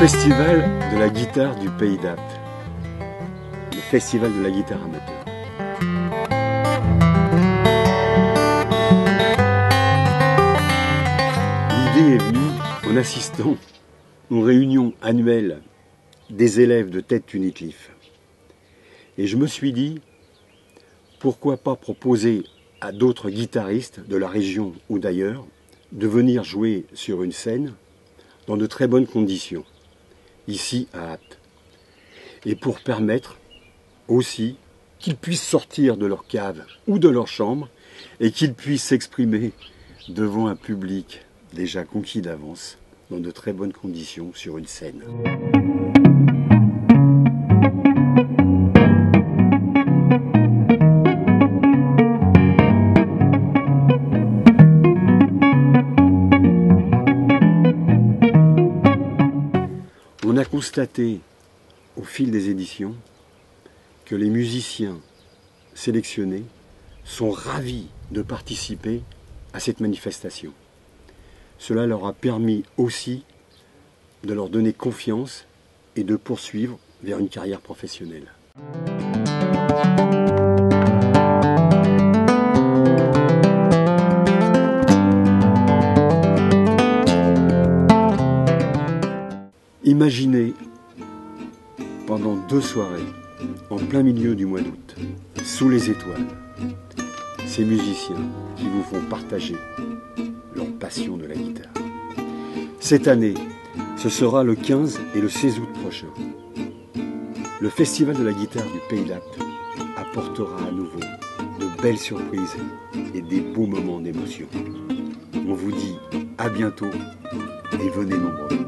festival de la guitare du Pays d'Apt. Le festival de la guitare amateur. L'idée est venue en assistant aux réunions annuelles des élèves de Tête Tunicliffe. Et je me suis dit, pourquoi pas proposer à d'autres guitaristes de la région ou d'ailleurs de venir jouer sur une scène dans de très bonnes conditions, ici à Apt. Et pour permettre aussi qu'ils puissent sortir de leur cave ou de leur chambre et qu'ils puissent s'exprimer devant un public déjà conquis d'avance dans de très bonnes conditions sur une scène. A constaté au fil des éditions que les musiciens sélectionnés sont ravis de participer à cette manifestation. Cela leur a permis aussi de leur donner confiance et de poursuivre vers une carrière professionnelle. Imaginez pendant deux soirées, en plein milieu du mois d'août, sous les étoiles, ces musiciens qui vous font partager leur passion de la guitare. Cette année, ce sera le 15 et le 16 août prochain. Le Festival de la guitare du Pays d'Apt apportera à nouveau de belles surprises et des beaux moments d'émotion. On vous dit à bientôt et venez nombreux.